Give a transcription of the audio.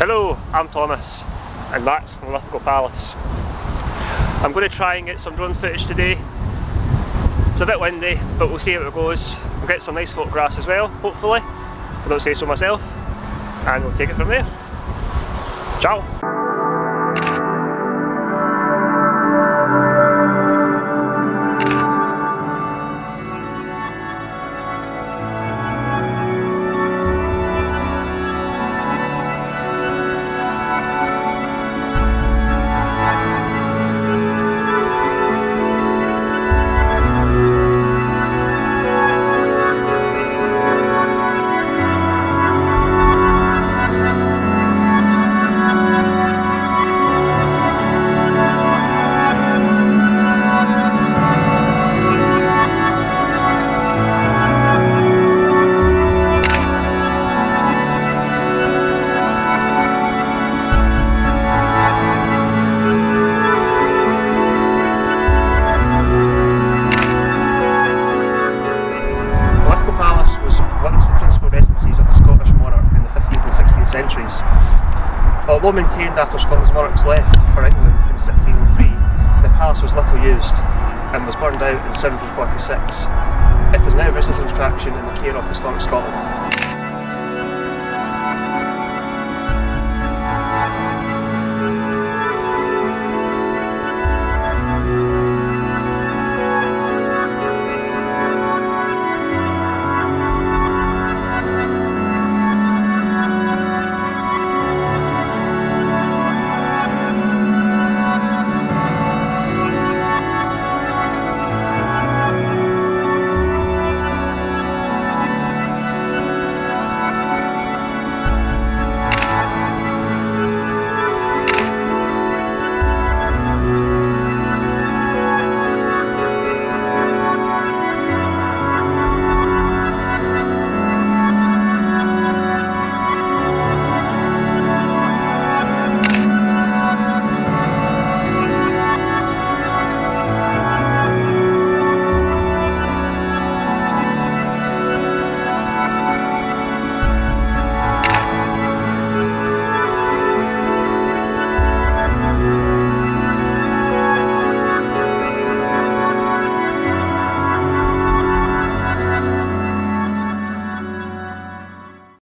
Hello, I'm Thomas and that's Linlithgow Palace. I'm going to try and get some drone footage today. It's a bit windy but we'll see how it goes. We'll get some nice photographs as well, hopefully, I don't say so myself, and we'll take it from there. Ciao! Although maintained after Scotland's monarchs left for England in 1603, the palace was little used and was burned out in 1746. It is now a visiting attraction in the care of Historic Scotland.